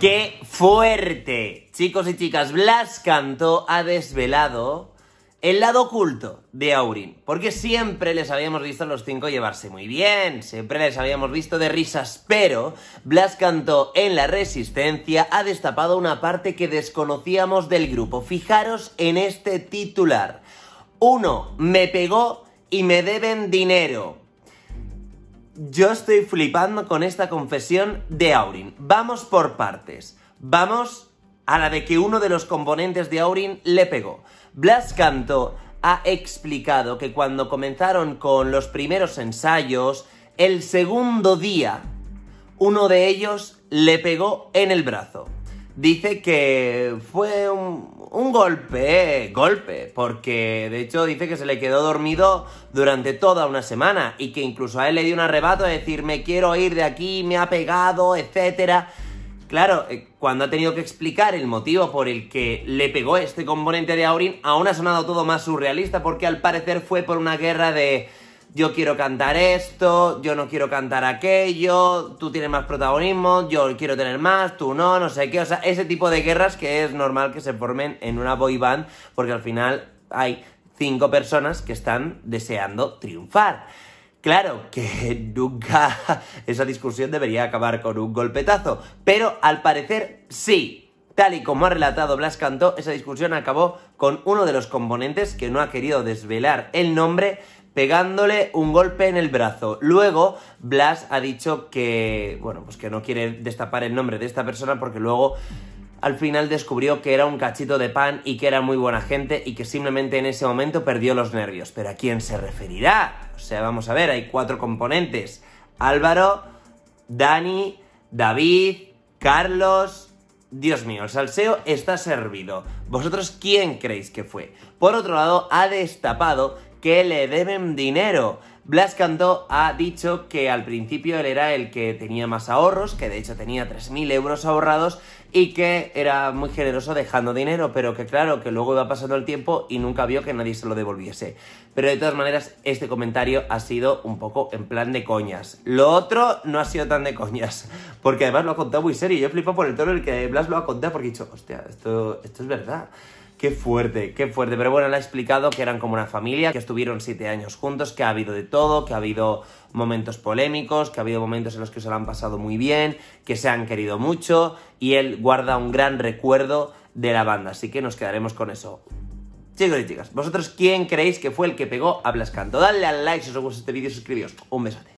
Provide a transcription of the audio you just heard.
¡Qué fuerte! Chicos y chicas, Blas Canto ha desvelado el lado oculto de Aurin, porque siempre les habíamos visto a los cinco llevarse muy bien, siempre les habíamos visto de risas, pero Blas Canto en la Resistencia ha destapado una parte que desconocíamos del grupo. Fijaros en este titular. Uno, me pegó y me deben dinero. Yo estoy flipando con esta confesión de Aurin. Vamos por partes. Vamos a la de que uno de los componentes de Aurin le pegó. Blas Canto ha explicado que cuando comenzaron con los primeros ensayos, el segundo día, uno de ellos le pegó en el brazo. Dice que fue un, un golpe, golpe, porque de hecho dice que se le quedó dormido durante toda una semana y que incluso a él le dio un arrebato de decir me quiero ir de aquí, me ha pegado, etcétera. Claro, eh, cuando ha tenido que explicar el motivo por el que le pegó este componente de Aurin, aún ha sonado todo más surrealista porque al parecer fue por una guerra de yo quiero cantar esto, yo no quiero cantar aquello, tú tienes más protagonismo, yo quiero tener más, tú no, no sé qué, o sea, ese tipo de guerras que es normal que se formen en una boy band porque al final hay cinco personas que están deseando triunfar. Claro que nunca esa discusión debería acabar con un golpetazo, pero al parecer sí. Tal y como ha relatado Blas Cantó, esa discusión acabó con uno de los componentes que no ha querido desvelar el nombre, pegándole un golpe en el brazo. Luego, Blas ha dicho que, bueno, pues que no quiere destapar el nombre de esta persona porque luego al final descubrió que era un cachito de pan y que era muy buena gente y que simplemente en ese momento perdió los nervios. Pero ¿a quién se referirá? O sea, vamos a ver, hay cuatro componentes. Álvaro, Dani, David, Carlos... Dios mío, el salseo está servido. ¿Vosotros quién creéis que fue? Por otro lado, ha destapado que le deben dinero. Blas Cantó ha dicho que al principio él era el que tenía más ahorros, que de hecho tenía 3.000 euros ahorrados y que era muy generoso dejando dinero, pero que claro, que luego iba pasando el tiempo y nunca vio que nadie se lo devolviese. Pero de todas maneras, este comentario ha sido un poco en plan de coñas. Lo otro no ha sido tan de coñas, porque además lo ha contado muy serio. Yo flipo por el tono en el que Blas lo ha contado porque he dicho, hostia, esto, esto es verdad. Qué fuerte, qué fuerte. Pero bueno, le ha explicado que eran como una familia, que estuvieron siete años juntos, que ha habido de todo, que ha habido momentos polémicos, que ha habido momentos en los que se lo han pasado muy bien, que se han querido mucho y él guarda un gran recuerdo de la banda. Así que nos quedaremos con eso. Chicos y chicas, ¿vosotros quién creéis que fue el que pegó a Blas Canto? Dadle al like si os gusta este vídeo y suscribíos. Un besote.